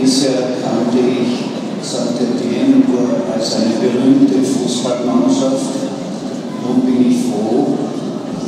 bisher kannte ich Saint-Étienne nur als eine berühmte Fußballmannschaft. Nun bin ich froh,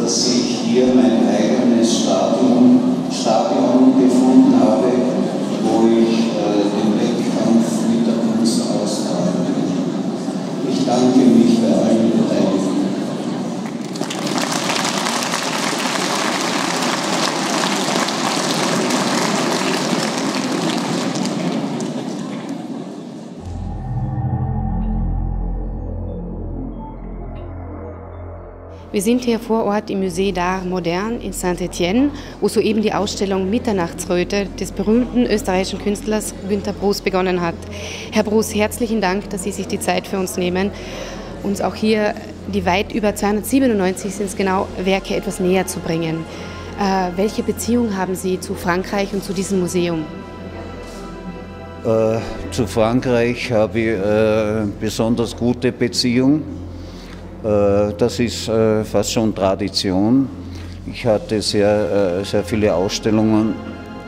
dass ich hier mein eigenes Stadion, Stadion gefunden habe, wo ich äh, den Wettkampf mit der Kunst austragen will. Ich danke mich bei allen Wir sind hier vor Ort im Musée d'Art Moderne in Saint-Étienne, wo soeben die Ausstellung Mitternachtsröte des berühmten österreichischen Künstlers Günter Bruß begonnen hat. Herr Bruß, herzlichen Dank, dass Sie sich die Zeit für uns nehmen, uns auch hier die weit über 297 sind es genau Werke etwas näher zu bringen. Äh, welche Beziehung haben Sie zu Frankreich und zu diesem Museum? Äh, zu Frankreich habe ich äh, besonders gute Beziehung das ist äh, fast schon Tradition. Ich hatte sehr, äh, sehr viele Ausstellungen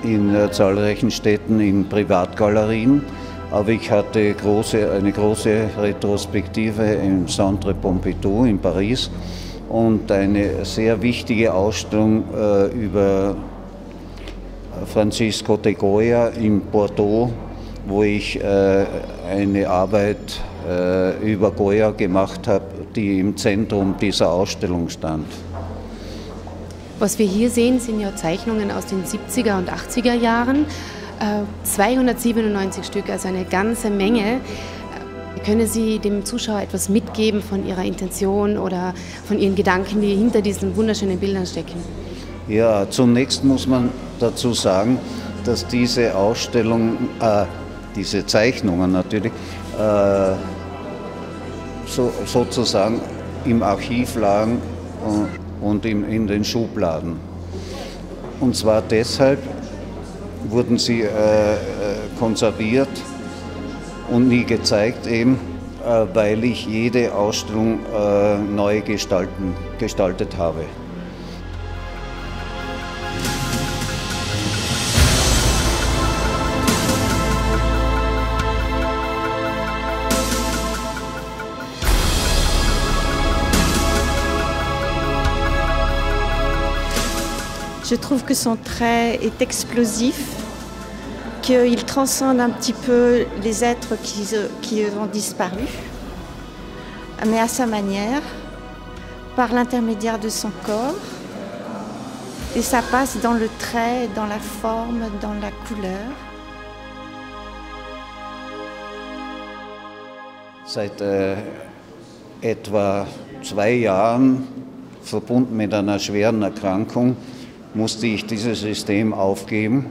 in zahlreichen Städten in Privatgalerien, aber ich hatte große, eine große Retrospektive im Centre Pompidou in Paris und eine sehr wichtige Ausstellung über Francisco de Goya in Bordeaux, wo ich eine Arbeit über Goya gemacht habe, die im Zentrum dieser Ausstellung stand. Was wir hier sehen, sind ja Zeichnungen aus den 70er und 80er Jahren. 297 äh, Stück, also eine ganze Menge. Äh, können Sie dem Zuschauer etwas mitgeben von Ihrer Intention oder von Ihren Gedanken, die hinter diesen wunderschönen Bildern stecken? Ja, zunächst muss man dazu sagen, dass diese Ausstellung, äh, diese Zeichnungen natürlich, äh, so, sozusagen im Archiv lagen und in, in den Schubladen. Und zwar deshalb wurden sie äh, äh, konserviert und nie gezeigt, eben äh, weil ich jede Ausstellung äh, neu gestalten, gestaltet habe. Je trouve que son trait est explosif, qu'il transcende un petit peu les êtres qui, qui ont disparu, mais à sa manière, par l'intermédiaire de son corps. Et ça passe dans le trait, dans la forme, dans la couleur. Seit äh, etwa zwei Jahren, verbunden mit einer musste ich dieses System aufgeben.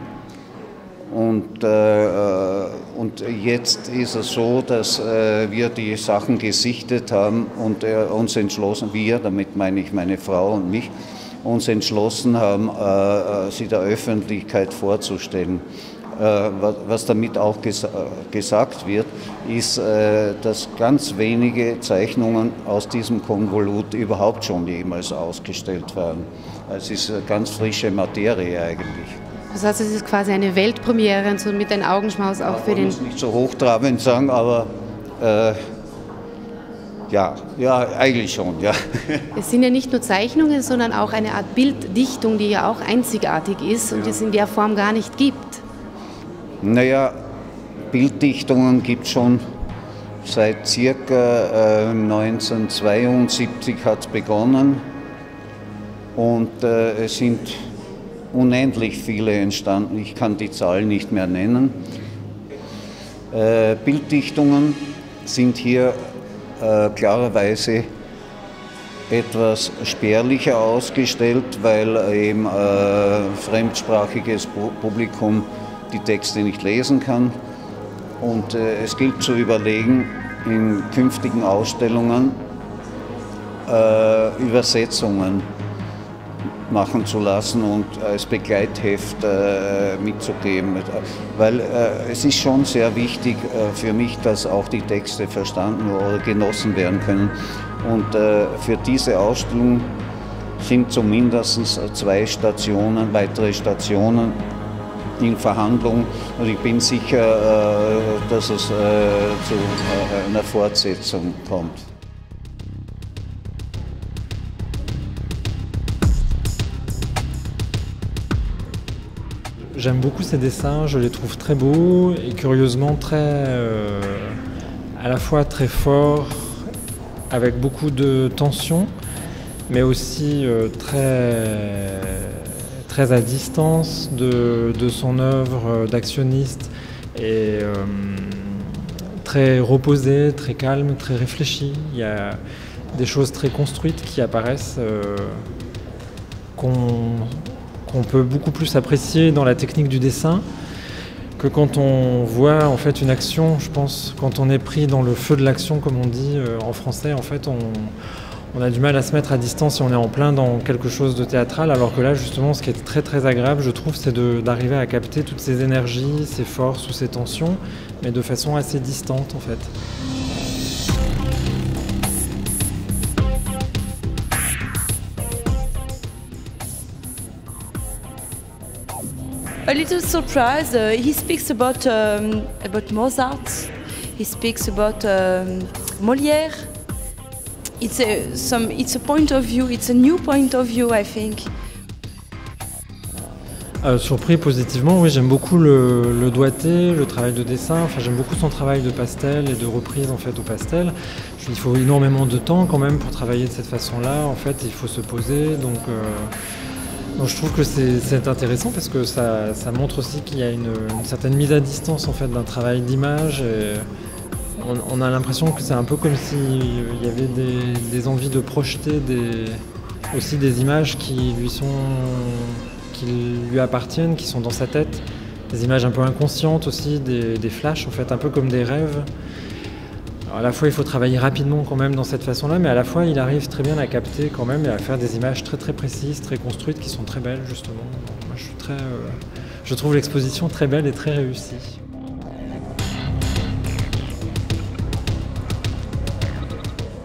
Und, äh, äh, und jetzt ist es so, dass äh, wir die Sachen gesichtet haben und äh, uns entschlossen, wir, damit meine ich meine Frau und mich, uns entschlossen haben, äh, äh, sie der Öffentlichkeit vorzustellen. Was damit auch gesagt wird, ist, dass ganz wenige Zeichnungen aus diesem Konvolut überhaupt schon jemals ausgestellt werden. Es ist ganz frische Materie eigentlich. Das heißt, es ist quasi eine Weltpremiere und so mit den Augenschmaus auch ja, für den. Ich nicht so hochtrabend sagen, aber äh, ja, ja, eigentlich schon, ja. Es sind ja nicht nur Zeichnungen, sondern auch eine Art Bilddichtung, die ja auch einzigartig ist und ja. es in der Form gar nicht gibt. Naja, Bilddichtungen gibt es schon seit circa äh, 1972 hat es begonnen und äh, es sind unendlich viele entstanden. Ich kann die Zahl nicht mehr nennen. Äh, Bilddichtungen sind hier äh, klarerweise etwas spärlicher ausgestellt, weil eben äh, fremdsprachiges Publikum die Texte nicht lesen kann. Und äh, es gilt zu überlegen, in künftigen Ausstellungen äh, Übersetzungen machen zu lassen und als Begleitheft äh, mitzugeben. Weil äh, es ist schon sehr wichtig äh, für mich, dass auch die Texte verstanden oder genossen werden können. Und äh, für diese Ausstellung sind zumindest zwei Stationen, weitere Stationen ich bin sicher, dass Fortsetzung. J'aime beaucoup ces dessins, je les trouve très beaux et curieusement très, euh, à la fois très forts, avec beaucoup de tension, mais aussi euh, très, très à distance de, son œuvre d'actionniste et euh, très reposé, très calme, très réfléchi. Il y a des choses très construites qui apparaissent qu'on qu'on peut beaucoup plus apprécier dans la technique du dessin que quand on voit en fait une action, je pense, quand on est pris dans le feu de l'action, comme on dit euh, en français, en fait, on, on, a du mal à se mettre à distance si on est en plein dans quelque chose de théâtral, alors que là, justement, ce qui est très très agréable, je trouve, c'est d'arriver à capter toutes ces énergies, ces forces ou ces tensions, mais de façon assez distante, en fait. a little surprise. Uh, he speaks about um, about Mozart. He speaks about um, Molière. It's a point of view. It's a new point of view, I think. Euh, surpris positivement, oui, j'aime beaucoup le, le, doigté, le travail de dessin. Enfin, j'aime beaucoup son travail de pastel et de reprise en fait au pastel. Il faut énormément de temps quand même pour travailler de cette façon-là. En fait, il faut se poser. Donc, euh, je trouve que c'est intéressant parce que ça, montre aussi qu'il y a une, certaine mise à distance en fait d'un travail d'image. On, a l'impression que c'est un peu comme s'il y avait des, envies de projeter aussi des images qui lui appartiennent, qui sont dans sa tête, des images un peu inconscientes aussi, des, flashs en fait, un peu comme des rêves à la fois, il faut travailler rapidement quand même dans cette façon-là, mais à la fois, il arrive très bien à capter quand même et à faire des images très très précises, très construites, qui sont très belles justement. Euh, je trouve l'exposition très belle et très réussie.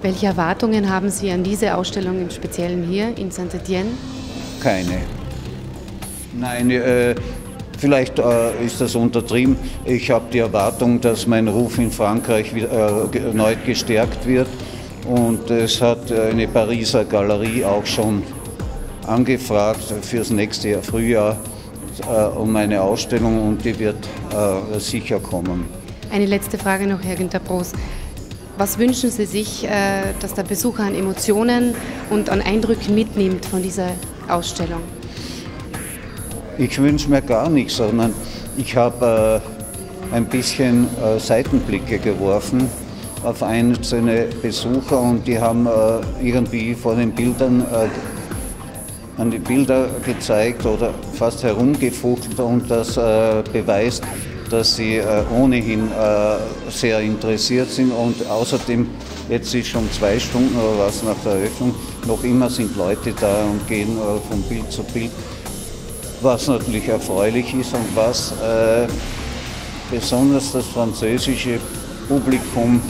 Welche Erwartungen haben Sie an diese Ausstellung im Speziellen hier in Saint-Étienne? Keine. Nein, äh, Vielleicht äh, ist das untertrieben. Ich habe die Erwartung, dass mein Ruf in Frankreich wieder, äh, erneut gestärkt wird. Und es hat eine Pariser Galerie auch schon angefragt fürs nächste Jahr, Frühjahr äh, um eine Ausstellung und die wird äh, sicher kommen. Eine letzte Frage noch, Herr Günter Broß. Was wünschen Sie sich, äh, dass der Besucher an Emotionen und an Eindrücken mitnimmt von dieser Ausstellung? Ich wünsche mir gar nichts, sondern ich habe äh, ein bisschen äh, Seitenblicke geworfen auf einzelne Besucher und die haben irgendwie vor den Bildern an die Bilder gezeigt oder fast herumgefuchtelt und das beweist, dass sie äh, ohnehin sehr interessiert sind und außerdem, jetzt ist schon zwei Stunden oder was nach der Eröffnung, noch immer sind Leute da und gehen von Bild zu Bild was natürlich erfreulich ist und was äh, besonders das französische Publikum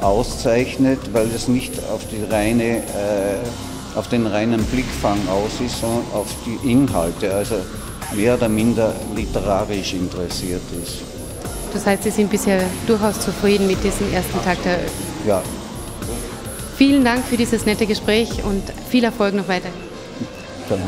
auszeichnet, weil es nicht auf, reine, äh, auf den reinen Blickfang aus ist, sondern auf die Inhalte, also mehr oder minder literarisch interessiert ist. Das heißt, Sie sind bisher durchaus zufrieden mit diesem ersten Tag der Eröffnung? Ja. Vielen Dank für dieses nette Gespräch und viel Erfolg noch weiter. Danke.